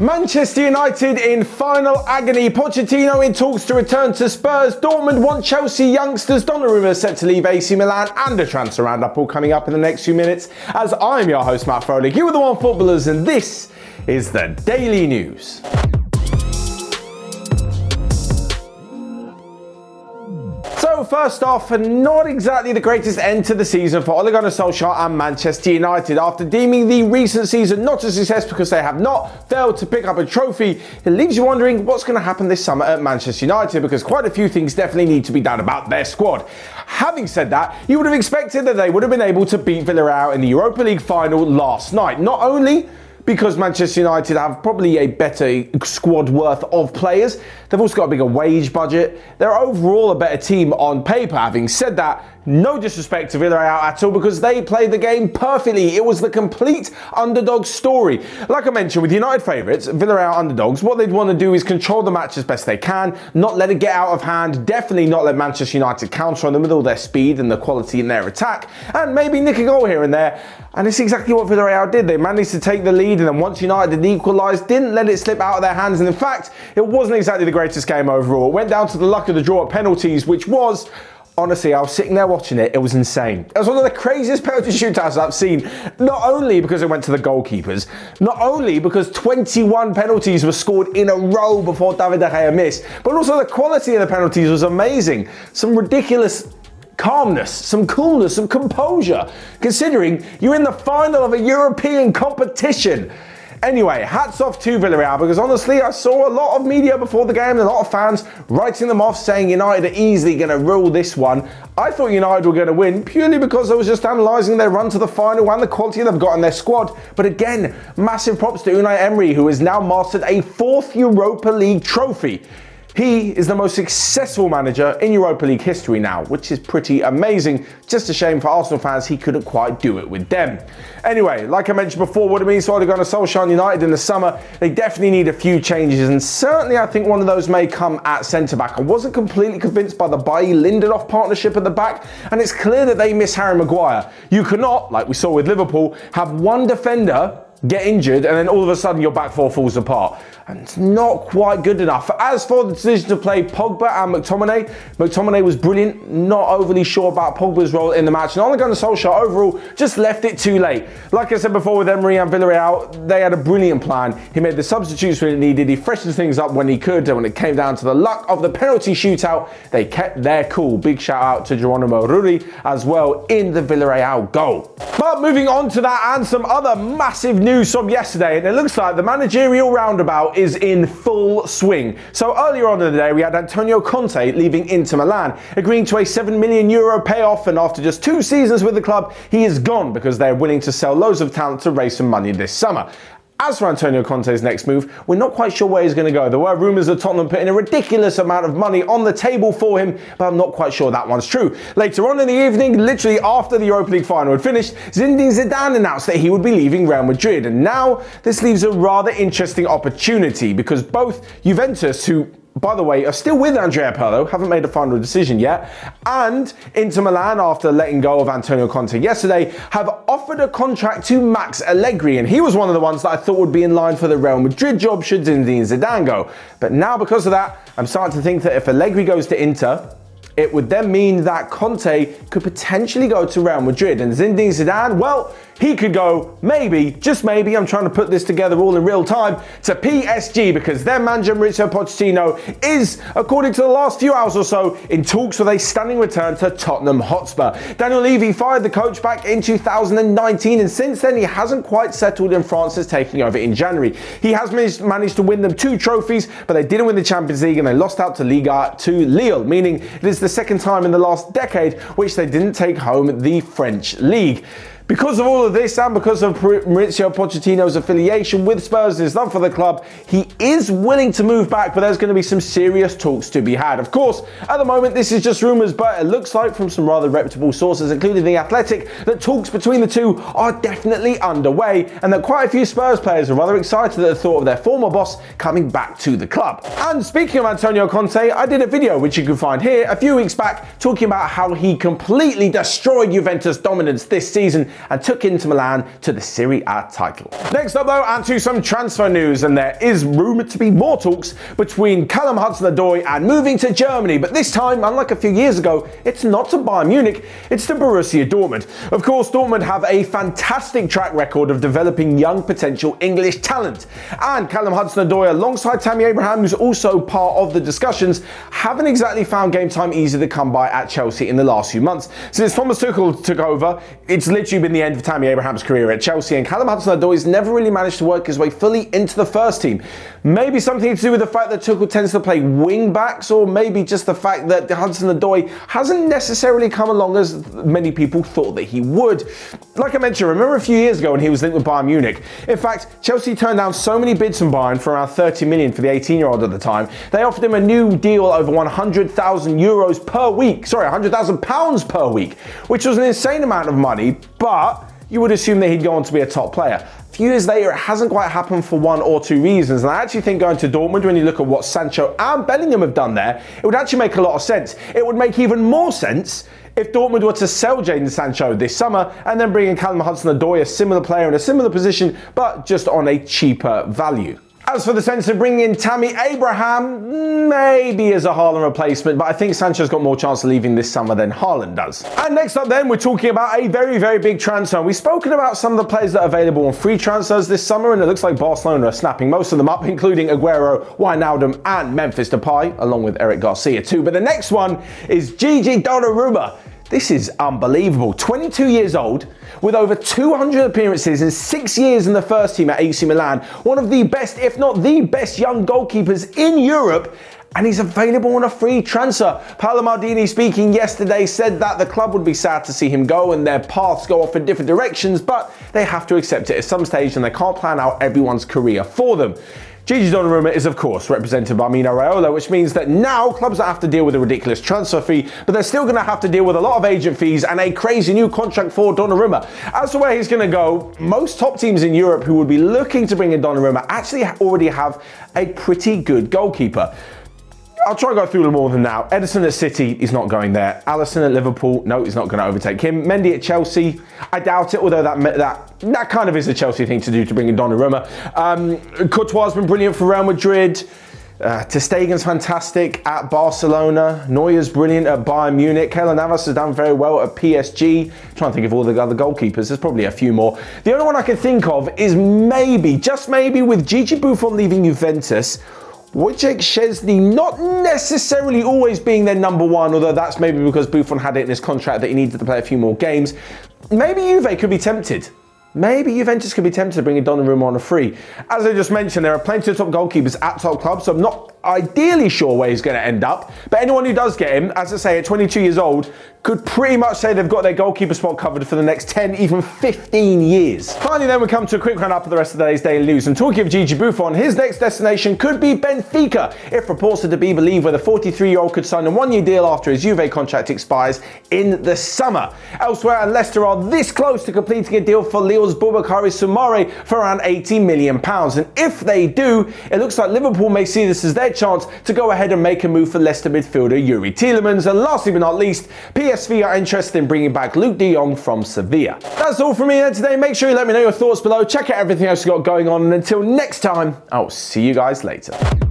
Manchester United in final agony. Pochettino in talks to return to Spurs. Dortmund want Chelsea youngsters. Donnarumma set to leave AC Milan and a transfer roundup all coming up in the next few minutes. As I'm your host Matt Frohlich, you are the One Footballers, and this is the Daily News. First off, not exactly the greatest end to the season for Ole Gunnar Solskjaer and Manchester United. After deeming the recent season not a success because they have not failed to pick up a trophy, it leaves you wondering what's going to happen this summer at Manchester United because quite a few things definitely need to be done about their squad. Having said that, you would have expected that they would have been able to beat Villarreal out in the Europa League final last night. Not only because Manchester United have probably a better squad worth of players. They've also got a bigger wage budget. They're overall a better team on paper. Having said that, no disrespect to Villarreal at all because they played the game perfectly. It was the complete underdog story. Like I mentioned, with United favourites, Villarreal underdogs, what they'd want to do is control the match as best they can, not let it get out of hand, definitely not let Manchester United counter on them with all their speed and the quality in their attack, and maybe nick a goal here and there. And it's exactly what Villarreal did. They managed to take the lead, and then once United equalised, didn't let it slip out of their hands. And in fact, it wasn't exactly the greatest game overall. It went down to the luck of the draw at penalties, which was honestly, I was sitting there watching it. It was insane. It was one of the craziest penalty shootouts I've seen. Not only because it went to the goalkeepers, not only because 21 penalties were scored in a row before David De Gea missed, but also the quality of the penalties was amazing. Some ridiculous calmness, some coolness, some composure, considering you're in the final of a European competition. Anyway, hats off to Villarreal because honestly, I saw a lot of media before the game a lot of fans writing them off saying United are easily going to rule this one. I thought United were going to win purely because I was just analysing their run to the final and the quality they've got in their squad. But again, massive props to Unai Emery, who has now mastered a fourth Europa League trophy. He is the most successful manager in Europa League history now, which is pretty amazing. Just a shame for Arsenal fans he couldn't quite do it with them. Anyway, like I mentioned before, what it means to Ole Gunnar Solskjaer United in the summer, they definitely need a few changes, and certainly I think one of those may come at centre back. I wasn't completely convinced by the Bailly Lindelof partnership at the back, and it's clear that they miss Harry Maguire. You cannot, like we saw with Liverpool, have one defender get injured, and then all of a sudden your back four falls apart. And it's not quite good enough. As for the decision to play Pogba and McTominay, McTominay was brilliant, not overly sure about Pogba's role in the match. And Ole Gunnar Solskjaer overall just left it too late. Like I said before with Emery and Villarreal, they had a brilliant plan. He made the substitutes when it needed, he freshened things up when he could, and when it came down to the luck of the penalty shootout, they kept their cool. Big shout out to Geronimo Rulli as well in the Villarreal goal. But moving on to that and some other massive news news from yesterday, and it looks like the managerial roundabout is in full swing. So earlier on in the day, we had Antonio Conte leaving Inter Milan, agreeing to a 7 million euro payoff, and after just two seasons with the club, he is gone because they're willing to sell loads of talent to raise some money this summer. As for Antonio Conte's next move, we're not quite sure where he's going to go. There were rumours of Tottenham putting a ridiculous amount of money on the table for him, but I'm not quite sure that one's true. Later on in the evening, literally after the Europa League final had finished, Zinedine Zidane announced that he would be leaving Real Madrid. And now this leaves a rather interesting opportunity because both Juventus, who by the way, are still with Andrea Pirlo, haven't made a final decision yet. And Inter Milan, after letting go of Antonio Conte yesterday, have offered a contract to Max Allegri. And he was one of the ones that I thought would be in line for the Real Madrid job should Zinedine Zidane go. But now, because of that, I'm starting to think that if Allegri goes to Inter, it would then mean that Conte could potentially go to Real Madrid. And Zinedine Zidane, well, he could go maybe, just maybe, I'm trying to put this together all in real time, to PSG because their manager Mauricio Pochettino is, according to the last few hours or so, in talks with a stunning return to Tottenham Hotspur. Daniel Levy fired the coach back in 2019 and since then he hasn't quite settled in France since taking over in January. He has managed to win them two trophies, but they didn't win the Champions League and they lost out to Liga to Lille, meaning it is the second time in the last decade which they didn't take home the French league. Because of all of this and because of Mauricio Pochettino's affiliation with Spurs and his love for the club, he is willing to move back, but there's going to be some serious talks to be had. Of course, at the moment, this is just rumours, but it looks like from some rather reputable sources, including The Athletic, that talks between the two are definitely underway and that quite a few Spurs players are rather excited at the thought of their former boss coming back to the club. And speaking of Antonio Conte, I did a video which you can find here a few weeks back talking about how he completely destroyed Juventus dominance this season and took Inter Milan to the Serie A title. Next up though, and to some transfer news, and there is rumoured to be more talks between Callum Hudson-Odoi and moving to Germany, but this time, unlike a few years ago, it's not to Bayern Munich, it's to Borussia Dortmund. Of course, Dortmund have a fantastic track record of developing young potential English talent, and Callum Hudson-Odoi alongside Tammy Abraham, who's also part of the discussions, haven't exactly found game time easy to come by at Chelsea in the last few months. Since Thomas Tuchel took over, it's literally been the end of Tammy Abraham's career at Chelsea, and Callum Hudson-Odoi's never really managed to work his way fully into the first team. Maybe something to do with the fact that Tuchel tends to play wing backs, or maybe just the fact that Hudson-Odoi hasn't necessarily come along as many people thought that he would. Like I mentioned, remember a few years ago when he was linked with Bayern Munich. In fact, Chelsea turned down so many bids from Bayern for around 30 million for the 18-year-old at the time. They offered him a new deal over 100,000 euros per week. Sorry, 100,000 pounds per week, which was an insane amount of money, but you would assume that he'd go on to be a top player. A few years later, it hasn't quite happened for one or two reasons. And I actually think going to Dortmund, when you look at what Sancho and Bellingham have done there, it would actually make a lot of sense. It would make even more sense if Dortmund were to sell Jadon Sancho this summer and then bring in Callum Hudson-Odoi, a similar player in a similar position, but just on a cheaper value. As for the sense of bringing in Tammy Abraham, maybe as a Haaland replacement, but I think Sancho's got more chance of leaving this summer than Haaland does. And next up then, we're talking about a very, very big transfer. We've spoken about some of the players that are available on free transfers this summer, and it looks like Barcelona are snapping most of them up, including Aguero, Wijnaldum, and Memphis Depay, along with Eric Garcia too. But the next one is Gigi Donnarumma. This is unbelievable. 22 years old, with over 200 appearances in six years in the first team at AC Milan. One of the best, if not the best, young goalkeepers in Europe. And he's available on a free transfer. Paolo Maldini, speaking yesterday, said that the club would be sad to see him go and their paths go off in different directions, but they have to accept it at some stage and they can't plan out everyone's career for them. Gigi Donnarumma is of course represented by Mino Raiola, which means that now clubs have to deal with a ridiculous transfer fee, but they're still going to have to deal with a lot of agent fees and a crazy new contract for Donnarumma. As to where he's going to go, most top teams in Europe who would be looking to bring in Donnarumma actually already have a pretty good goalkeeper. I'll try and go through them of them now. Ederson at City, he's not going there. Alisson at Liverpool, no, he's not going to overtake him. Mendy at Chelsea, I doubt it, although that that that kind of is a Chelsea thing to do to bring in Donnarumma. Um, Courtois has been brilliant for Real Madrid. Uh, Ter Stegen's fantastic at Barcelona. Neuer's brilliant at Bayern Munich. Keylor Navas has done very well at PSG. I'm trying to think of all the other goalkeepers. There's probably a few more. The only one I can think of is maybe, just maybe, with Gigi Buffon leaving Juventus, Wojciech Szczesny not necessarily always being their number one, although that's maybe because Buffon had it in his contract that he needed to play a few more games. Maybe Juve could be tempted. Maybe Juventus could be tempted to bring a Donnarumma on a free. As I just mentioned, there are plenty of top goalkeepers at top clubs, so I'm not ideally sure where he's going to end up. But anyone who does get him, as I say, at 22 years old, could pretty much say they've got their goalkeeper spot covered for the next 10, even 15 years. Finally, then we come to a quick roundup of the rest of today's day's daily news. And talking of Gigi Buffon, his next destination could be Benfica, if reports are to be believed, where the 43-year-old could sign a one-year deal after his Juve contract expires in the summer. Elsewhere, and Leicester are this close to completing a deal for Lille's Boubakary Soumaré for around 80 million pounds. And if they do, it looks like Liverpool may see this as their chance to go ahead and make a move for Leicester midfielder Youri Tielemans. And lastly but not least, PSV are interested in bringing back Luuk de Jong from Sevilla. That's all from me here today. Make sure you let me know your thoughts below. Check out everything else we've got going on. And until next time, I'll see you guys later.